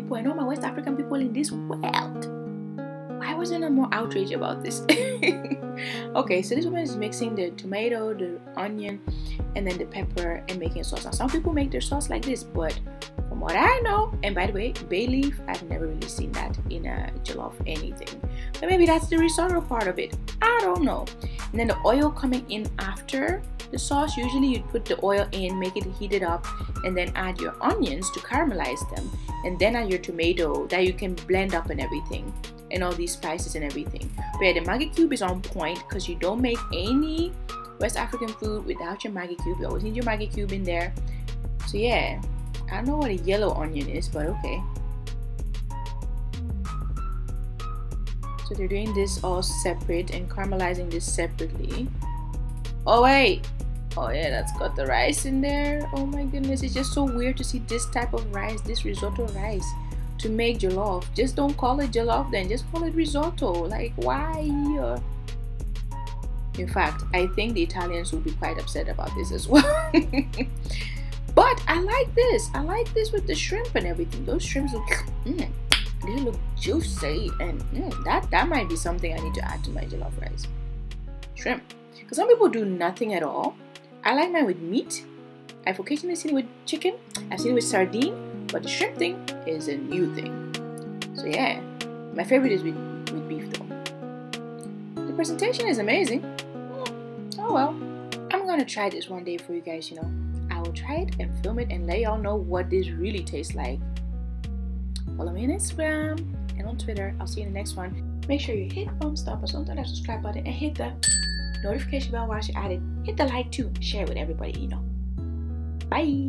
people and all my West African people in this world. Why wasn't I more outraged about this? okay, so this woman is mixing the tomato, the onion, and then the pepper and making sauce. Now, some people make their sauce like this, but from what I know, and by the way, bay leaf, I've never really seen that in a jollof anything. But maybe that's the risotto part of it. I don't know. And then the oil coming in after the sauce, usually you'd put the oil in, make it heated up, and then add your onions to caramelize them, and then add your tomato that you can blend up and everything, and all these spices and everything. But yeah, the Maggi cube is on point because you don't make any West African food without your Maggi cube. You always need your Maggi cube in there. So yeah, I don't know what a yellow onion is, but okay. So they're doing this all separate and caramelizing this separately. Oh wait, oh yeah, that's got the rice in there. Oh my goodness, it's just so weird to see this type of rice, this risotto rice to make jollof. Just don't call it jollof then, just call it risotto. Like why? In fact, I think the Italians will be quite upset about this as well. but I like this. I like this with the shrimp and everything. Those shrimps look, mm, they look juicy, and mm, that that might be something I need to add to my jollof rice. Shrimp, because some people do nothing at all. I like mine with meat. I've occasionally seen it with chicken. I've seen it with sardine, but the shrimp thing is a new thing. So yeah, my favorite is with, with beef though. The presentation is amazing hmm. oh well, I'm gonna try this one day for you guys, you know. I will try it and film it and let y'all know what this really tastes like. Follow me on Instagram and on Twitter. I'll see you in the next one. Make sure you hit thumbs up or something that subscribe button and hit the notification bell while you're at it. Hit the like too. Share it with everybody you know. Bye.